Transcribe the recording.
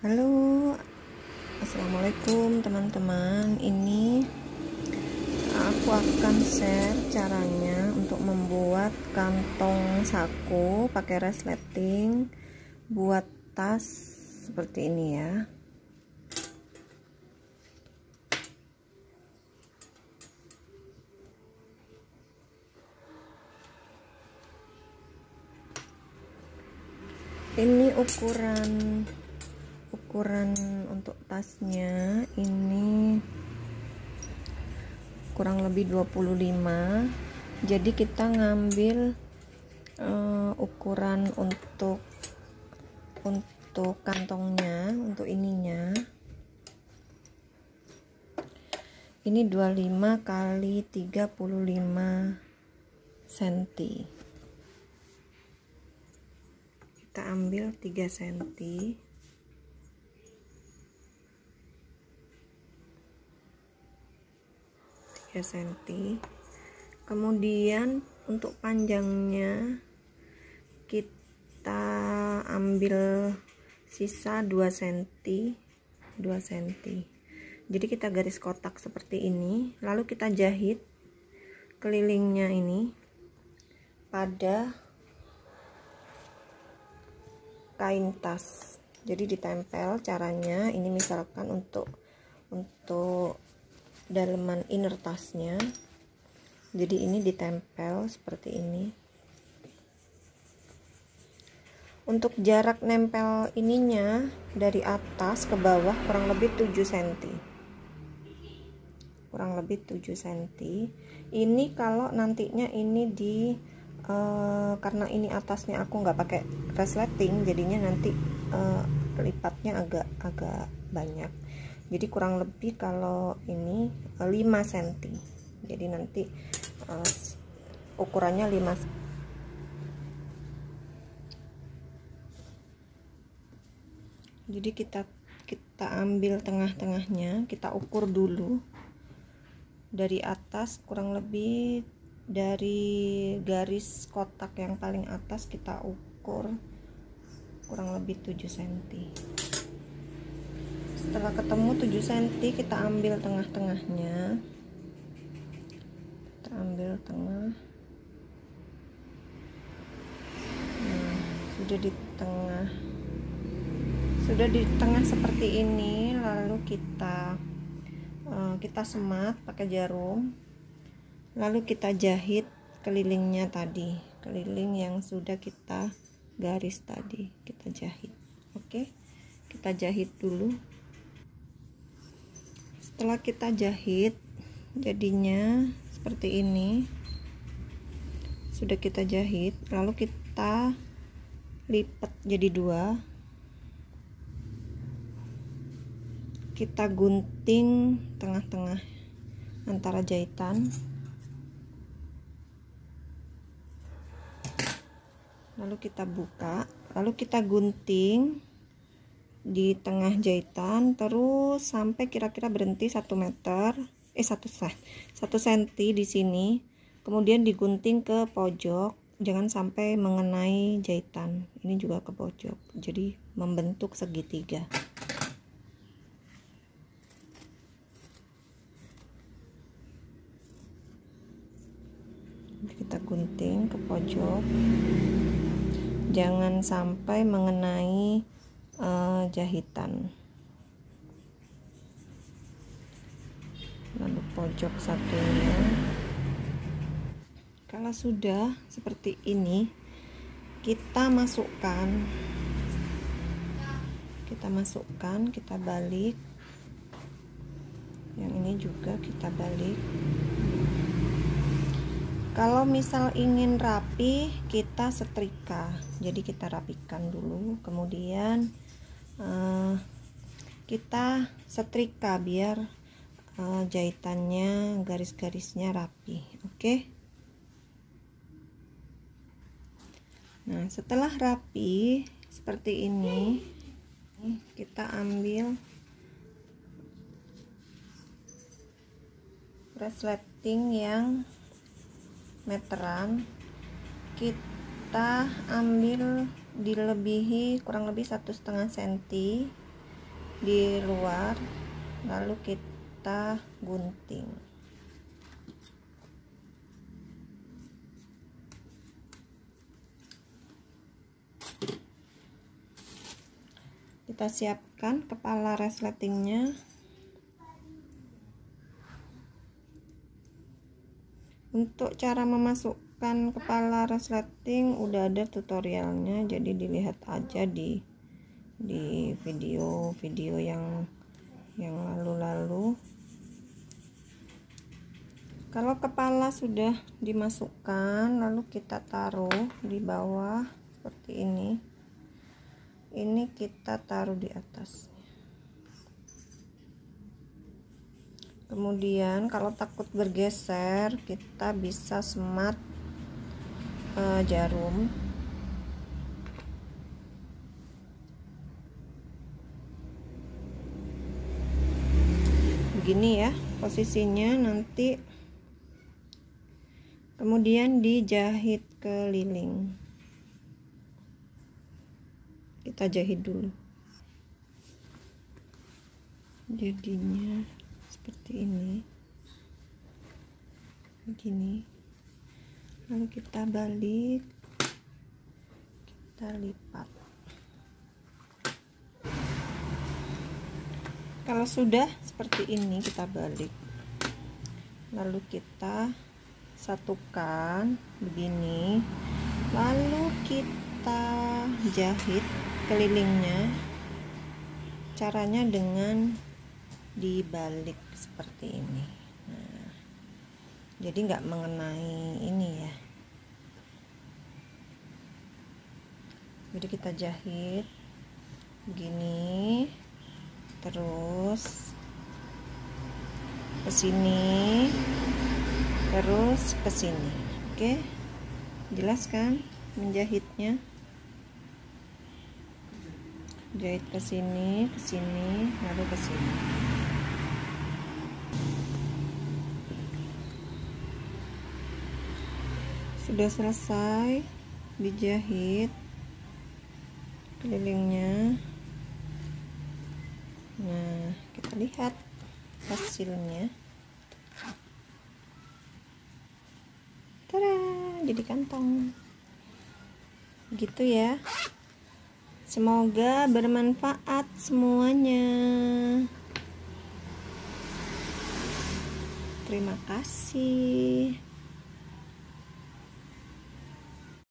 Halo, assalamualaikum teman-teman. Ini aku akan share caranya untuk membuat kantong saku pakai resleting buat tas seperti ini ya. Ini ukuran ukuran untuk tasnya ini kurang lebih 25 jadi kita ngambil uh, ukuran untuk untuk kantongnya untuk ininya. Ini 25 kali 35 cm kita ambil 3 cm 3 cm kemudian untuk panjangnya kita ambil sisa 2 cm 2 cm jadi kita garis kotak seperti ini. Lalu kita jahit kelilingnya ini pada kain tas. Jadi ditempel caranya. Ini misalkan untuk untuk daleman inner tasnya jadi ini ditempel seperti ini. Untuk jarak nempel ininya dari atas ke bawah kurang lebih 7 cm kurang lebih 7 cm ini kalau nantinya ini di uh, karena ini atasnya aku nggak pakai resleting jadinya nanti uh, lipatnya agak agak banyak jadi kurang lebih kalau ini 5 eh, cm jadi nanti uh, ukurannya 5 jadi kita kita ambil tengah-tengahnya kita ukur dulu. Dari atas kurang lebih dari garis kotak yang paling atas kita ukur kurang lebih 7 cm setelah ketemu 7 cm kita ambil tengah-tengahnya. Kita ambil tengah. Nah, sudah di tengah. Sudah di tengah seperti ini lalu kita uh, kita semat pakai jarum. Lalu kita jahit kelilingnya tadi keliling yang sudah kita garis tadi. Kita jahit oke? Kita jahit dulu setelah kita jahit jadinya seperti ini. Sudah kita jahit lalu kita lipat jadi dua. Kita gunting tengah-tengah antara jahitan. Lalu kita buka lalu kita gunting di tengah jahitan terus sampai kira-kira berhenti satu meter eh satu satu senti di sini. Kemudian digunting ke pojok jangan sampai mengenai jahitan. Ini juga ke pojok jadi membentuk segitiga. Kita gunting ke pojok. Jangan sampai mengenai uh, jahitan. Lalu pojok satunya. Kalau sudah seperti ini kita masukkan. Kita masukkan kita balik. Yang ini juga kita balik. Kalau misal ingin rapi kita setrika. Jadi kita rapikan dulu. Kemudian uh, kita setrika biar uh, jahitannya garis-garisnya rapi oke okay? nah setelah rapi seperti ini kita ambil resleting yang meteran kita ambil dilebihi kurang lebih satu setengah senti di luar lalu kita gunting. Kita siapkan kepala resletingnya. Untuk cara memasukkan kepala resleting udah ada tutorialnya jadi dilihat aja di di video-video yang yang lalu-lalu. Kalau kepala sudah dimasukkan lalu kita taruh di bawah seperti ini. Ini kita taruh di atas. Kemudian kalau takut bergeser kita bisa semat uh, jarum. Begini ya posisinya nanti kemudian dijahit keliling. Kita jahit dulu. Jadinya seperti ini. Begini lalu kita balik. Kita lipat. Kalau sudah seperti ini kita balik. Lalu kita satukan begini. Lalu kita jahit kelilingnya. Caranya dengan dibalik seperti ini jadi nggak mengenai ini ya. Jadi kita jahit begini terus ke sini terus ke sini. Oke? Jelas kan menjahitnya? Jahit ke sini ke sini lalu ke sini sudah selesai dijahit kelilingnya nah kita lihat hasilnya Tada, jadi kantong gitu ya Semoga bermanfaat semuanya. Terima kasih.